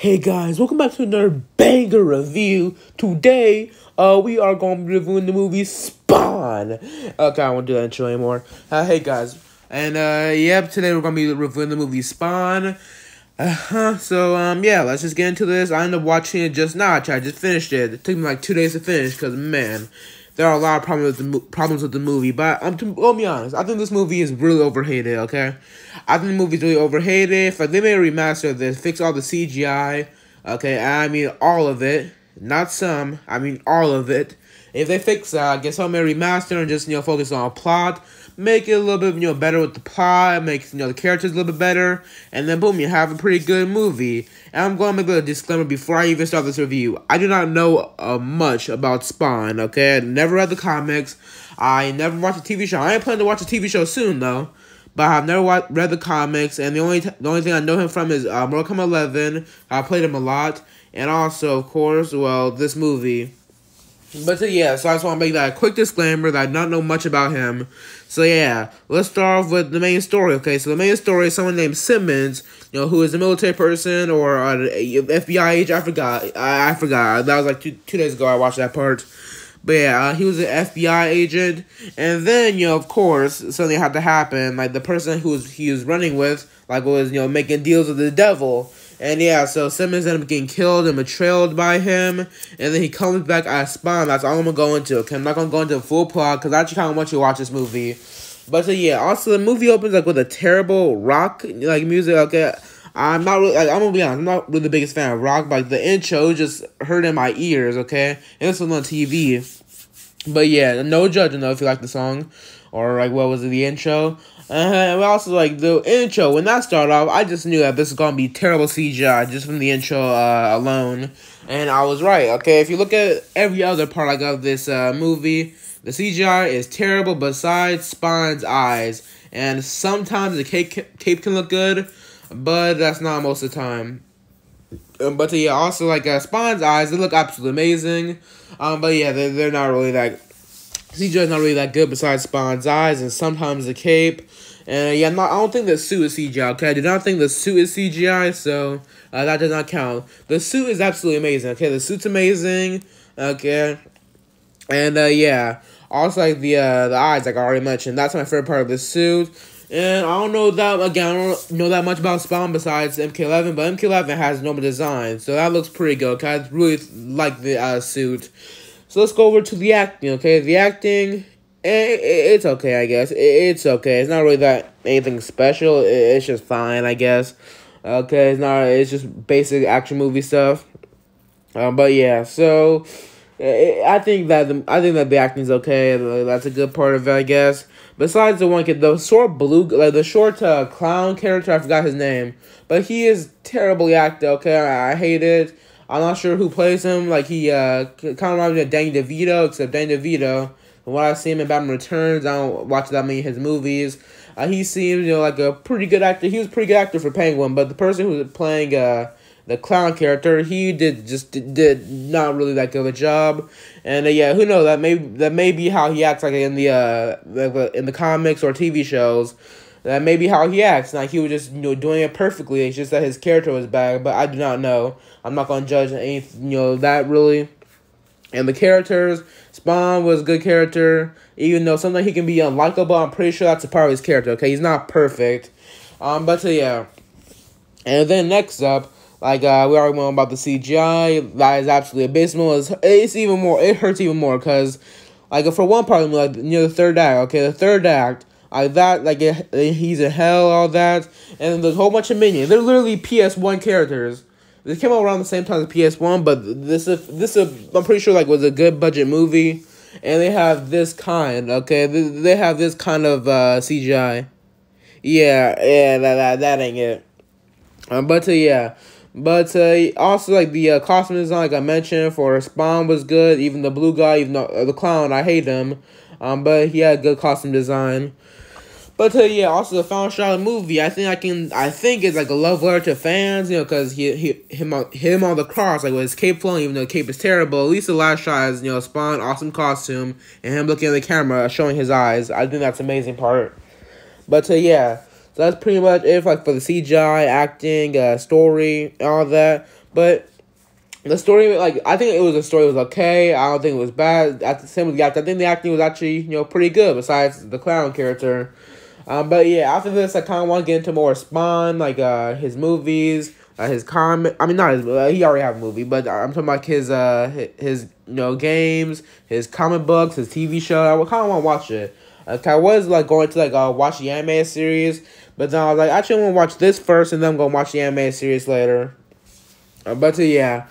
Hey guys, welcome back to another banger review. Today, uh, we are going to be reviewing the movie Spawn. Okay, I won't do that intro anymore. Uh, hey guys, and uh, yep, today we're going to be reviewing the movie Spawn. Uh-huh, so, um, yeah, let's just get into this. I ended up watching it just now. I just finished it. It took me like two days to finish, because, man, there are a lot of problems with the problems with the movie, but I'm to I'll be honest. I think this movie is really overhated. Okay, I think the movie's really overhated. If they made a remaster this, fix all the CGI. Okay, I mean all of it, not some. I mean all of it. If they fix that, I guess I'll remaster and just you know focus on a plot make it a little bit you know better with the plot, make you know the characters a little bit better, and then boom, you have a pretty good movie. And I'm going to make a disclaimer before I even start this review. I do not know uh, much about Spawn. Okay, I never read the comics. I never watched a TV show. I ain't planning to watch a TV show soon though. But I've never read the comics, and the only the only thing I know him from is uh, Mortal Kombat 11. I played him a lot, and also, of course, well, this movie. But so, yeah, so I just want to make that quick disclaimer that I don't know much about him. So yeah, let's start off with the main story. Okay, so the main story is someone named Simmons, you know, who is a military person or an FBI agent. I forgot. I, I forgot. That was like two two days ago. I watched that part. But yeah, uh, he was an FBI agent, and then you know, of course, something had to happen. Like the person who was he was running with, like was you know making deals with the devil. And yeah, so Simmons ended up getting killed and betrayed by him. And then he comes back as Spawn. That's all I'm going to go into. Okay, I'm not going to go into the full plot because I actually kind of want you to watch this movie. But so yeah, also the movie opens like with a terrible rock like music. Okay, I'm not really. Like, I'm gonna be honest. I'm not really the biggest fan of rock. But like, the intro just hurt in my ears. Okay, and this was on TV. But yeah, no judging though if you like the song or like what was it the intro. Uh, also like the intro when that started off, I just knew that this is gonna be terrible CGI just from the intro uh, alone, and I was right. Okay, if you look at every other part like of this uh, movie, the CGI is terrible besides Spawn's eyes, and sometimes the cape cape can look good, but that's not most of the time. Um, but yeah, also like uh, Spawn's eyes, they look absolutely amazing. Um, but yeah, they're, they're not really that CGI is not really that good besides Spawn's eyes and sometimes the cape. And yeah, not, I don't think the suit is CGI. Okay, I do not think the suit is CGI, so uh, that does not count. The suit is absolutely amazing. Okay, the suit's amazing. Okay, and uh, yeah, also like the uh, the eyes, like I already mentioned, that's my favorite part of the suit. And I don't know that again. I don't know that much about Spawn besides MK11, but MK11 has normal design, so that looks pretty good. Okay, I really like the uh, suit. So let's go over to the acting. Okay, the acting it's okay, I guess. It's okay. It's not really that anything special. It's just fine, I guess. Okay, it's not. It's just basic action movie stuff. Um, but yeah, so I think that the I think that the acting's okay. That's a good part of it, I guess. Besides the one kid, the short blue, like the short uh, clown character, I forgot his name, but he is terribly acted. Okay, I, I hate it. I'm not sure who plays him. Like he uh kind of reminds me of Danny DeVito, except Danny DeVito from what I see him in Batman Returns, I don't watch that many of his movies. Uh, he seems, you know, like a pretty good actor. He was pretty good actor for Penguin, but the person who was playing uh, the clown character, he did just did, did not really that good of a job. And uh, yeah, who knows? That may that may be how he acts like in the uh in the comics or TV shows. That may be how he acts. Like he was just you know doing it perfectly. It's just that his character was bad. But I do not know. I'm not gonna judge anything. You know that really. And the characters, Spawn was a good character, even though sometimes he can be unlikable. I'm pretty sure that's a part of his character. Okay, he's not perfect, um, but uh, yeah. And then next up, like uh, we already went about the CGI. That is absolutely abysmal. It's, it's even more. It hurts even more because, like, for one part, like near the third act. Okay, the third act. Like that, like it, he's in hell, all that, and there's a whole bunch of minions. They're literally PS One characters They came out around the same time as PS1, but this is this is I'm pretty sure like was a good budget movie, and they have this kind. Okay, they, they have this kind of uh, CGI. Yeah, yeah, that that, that ain't it. Um, but uh, yeah, but uh, also like the uh, costume design, like I mentioned, for Spawn was good. Even the blue guy, even though, uh, the clown, I hate him. Um, but he had a good costume design. But uh, yeah, also the final shot of the movie, I think I can, I think it's like a love letter to fans, you know, because he, he him on him on the cross, like with his cape flowing, even though the cape is terrible. At least the last shot is you know Spawn, awesome costume, and him looking at the camera, showing his eyes. I think that's amazing part. But uh, yeah, so that's pretty much it, like for the CGI, acting, uh, story, all that. But the story, like I think it was the story was okay. I don't think it was bad. At the same with the acting, I think the acting was actually you know pretty good. Besides the clown character, um, but yeah, after this, I kind of want to get into more Spawn, like uh his movies, uh, his comic. I mean, not his. Uh, he already have a movie, but I'm talking about his uh his, you know games, his comic books, his TV show. I kind of want to watch it. Okay, I was like going to like uh watch the anime series, but then I was like, actually, want to watch this first, and then I'm gonna watch the anime series later. Uh, but uh, yeah.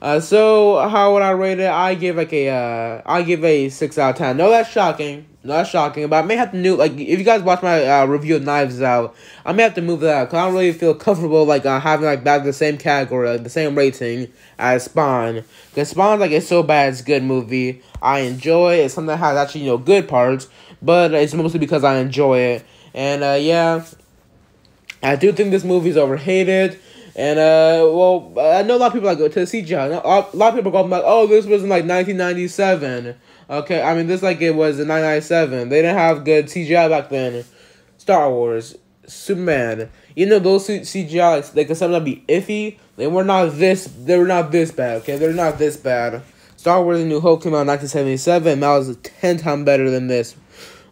Uh, so how would I rate it? I give like a uh, I give a six out of ten. No, that's shocking. No, that's shocking. But I may have to new like if you guys watch my uh, review of Knives Out, I may have to move that because I don't really feel comfortable like uh, having like that the same category, like, the same rating as Spawn. Because Spawn like it's so bad, it's a good movie. I enjoy it. It's something that has actually you know good parts, but it's mostly because I enjoy it. And uh, yeah, I do think this movie is overhated. And uh, well, I know a lot of people like go to the CGI. A lot of people go like, "Oh, this was in like 1997." Okay, I mean this like it was in 1997. They didn't have good CGI back then. Star Wars, Superman. You know those CGI like, they could sometimes be iffy. They were not this. They were not this bad. Okay, they're not this bad. Star Wars: A New Hope came out in 1977. That was ten times better than this.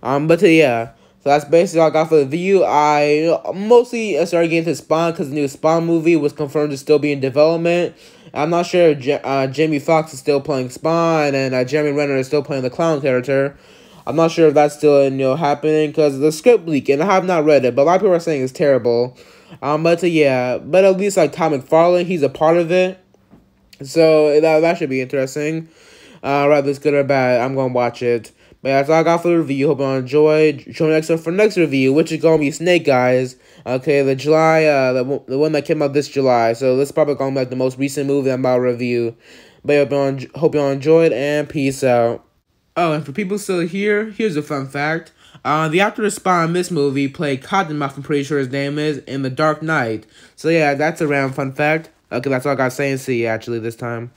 Um, but uh, yeah. So that's basically all I got for the view. I mostly started getting to Spawn because the new Spawn movie was confirmed to still be in development. I'm not sure if uh, Jamie Foxx is still playing Spawn and uh, Jeremy Renner is still playing the clown character. I'm not sure if that's still you know happening because the script leak and I have not read it, but a lot of people are saying it's terrible. Um, but uh, yeah, but at least like Todd McFarlane, he's a part of it, so that that should be interesting. Uh, whether it's good or bad, I'm gonna watch it. But that's all I got for the review. Hope you enjoyed. Join me next time for next review, which is gonna be Snake Eyes. Okay, the July, uh, the, the one that came out this July. So this is probably gonna be like the most recent movie I'm about to review. But hope you hope you all enjoyed and peace out. Oh, and for people still here, here's a fun fact. Uh, the actor to Spawn in this movie played Cottonmouth, I'm pretty sure his name is, in The Dark Knight. So yeah, that's a random fun fact. Okay, that's all I got to say and see you actually this time.